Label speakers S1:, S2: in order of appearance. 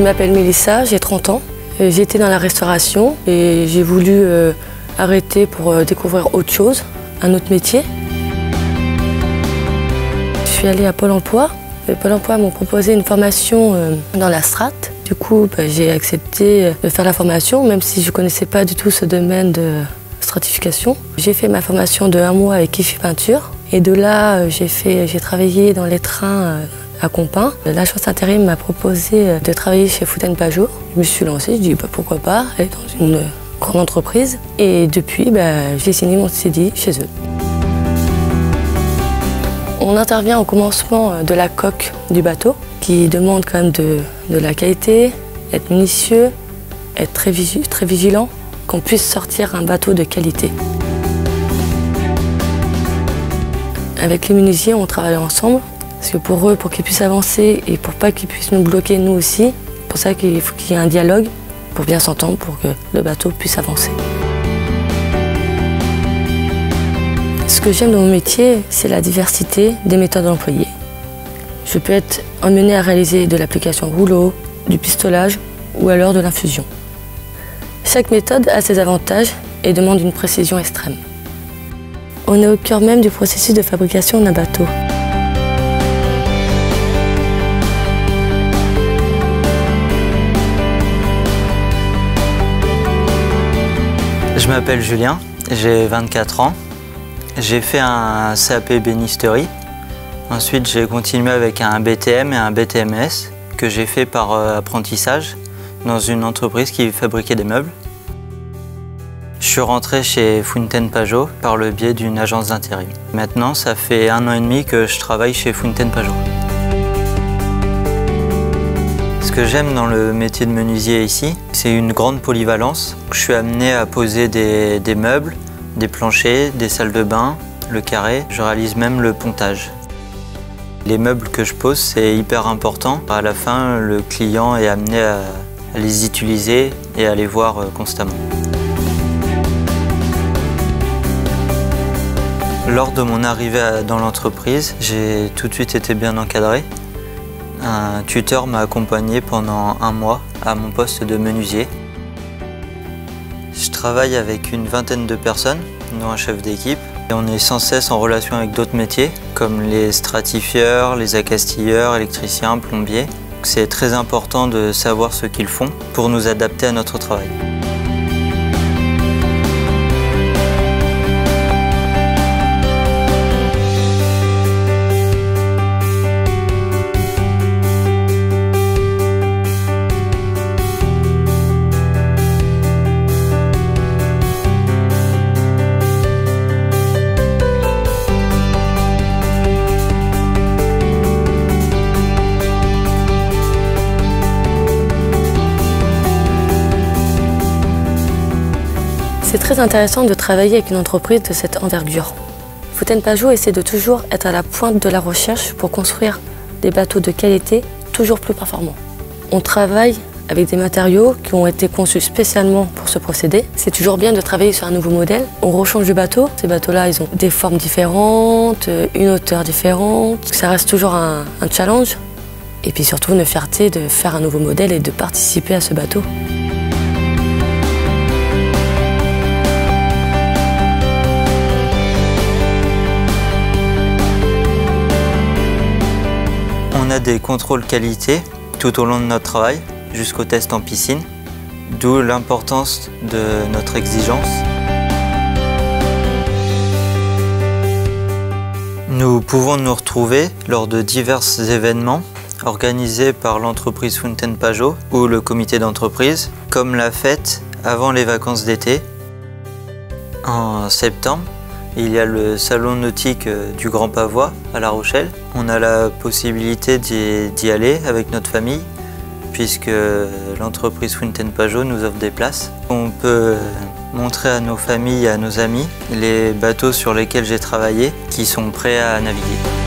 S1: Je m'appelle Mélissa, j'ai 30 ans. J'étais dans la restauration et j'ai voulu euh, arrêter pour euh, découvrir autre chose, un autre métier. Je suis allée à Pôle emploi. Pôle emploi m'a proposé une formation euh, dans la strate. Du coup, bah, j'ai accepté de faire la formation, même si je ne connaissais pas du tout ce domaine de stratification. J'ai fait ma formation de un mois avec Kifi Peinture. Et de là, j'ai travaillé dans les trains à Compin. L'agence intérim m'a proposé de travailler chez Fouten Pajot. Je me suis lancée, je dis bah, pourquoi pas, aller dans une grande entreprise. Et depuis, bah, j'ai signé mon CDI chez eux. On intervient au commencement de la coque du bateau, qui demande quand même de, la qualité, être minutieux, être très, très vigilant, qu'on puisse sortir un bateau de qualité. Avec les menuisiers, on travaille ensemble. Parce que pour eux, pour qu'ils puissent avancer et pour pas qu'ils puissent nous bloquer nous aussi, pour ça qu'il faut qu'il y ait un dialogue pour bien s'entendre, pour que le bateau puisse avancer. Ce que j'aime dans mon métier, c'est la diversité des méthodes employées. Je peux être emmenée à réaliser de l'application rouleau, du pistolage ou alors de l'infusion. Chaque méthode a ses avantages et demande une précision extrême. On est au cœur même du processus de fabrication d'un bateau.
S2: Je m'appelle Julien, j'ai 24 ans. J'ai fait un CAP bénisterie. Ensuite, j'ai continué avec un BTM et un BTMS que j'ai fait par euh, apprentissage dans une entreprise qui fabriquait des meubles. Je suis rentré chez Fountain Pajot par le biais d'une agence d'intérim. Maintenant, ça fait un an et demi que je travaille chez Fountain Pajot. Que j'aime dans le métier de menuisier ici, c'est une grande polyvalence. Je suis amené à poser des, meubles, des planchers, des salles de bain, le carré. Je réalise même le pontage. Les meubles que je pose, c'est hyper important. À la fin, le client est amené à, les utiliser et à les voir euh, constamment. Lors de mon arrivée dans l'entreprise, j'ai tout de suite été bien encadré. Un tuteur m'a accompagné pendant un mois à mon poste de menuisier. Je travaille avec une vingtaine de personnes, dont un chef d'équipe. On est sans cesse en relation avec d'autres métiers, comme les stratifieurs, les accastilleurs, électriciens, plombiers. C'est très important de savoir ce qu'ils font pour nous adapter à notre travail.
S1: C'est très intéressant de travailler avec une entreprise de cette envergure. Fontaine Pajot essaie de toujours être à la pointe de la recherche pour construire des bateaux de qualité toujours plus performants. On travaille avec des matériaux qui ont été conçus spécialement pour ce procédé. C'est toujours bien de travailler sur un nouveau modèle. On rechange le bateau. Ces bateaux-là, ils ont des formes différentes, une hauteur différente. Ça reste toujours un challenge. Et puis surtout une fierté de faire un nouveau modèle et de participer à ce bateau.
S2: On a des contrôles qualité tout au long de notre travail, jusqu'au test en piscine, d'où l'importance de notre exigence. Nous pouvons nous retrouver lors de divers événements organisés par l'entreprise Fontaine Pajot ou le comité d'entreprise, comme la fête avant les vacances d'été. En septembre, il y a le salon nautique euh, du Grand Pavois à La Rochelle. On a la possibilité d'y aller avec notre famille puisque l'entreprise Fontaine Pajot nous offre des places. On peut montrer à nos familles et à nos amis les bateaux sur lesquels j'ai travaillé qui sont prêts à naviguer.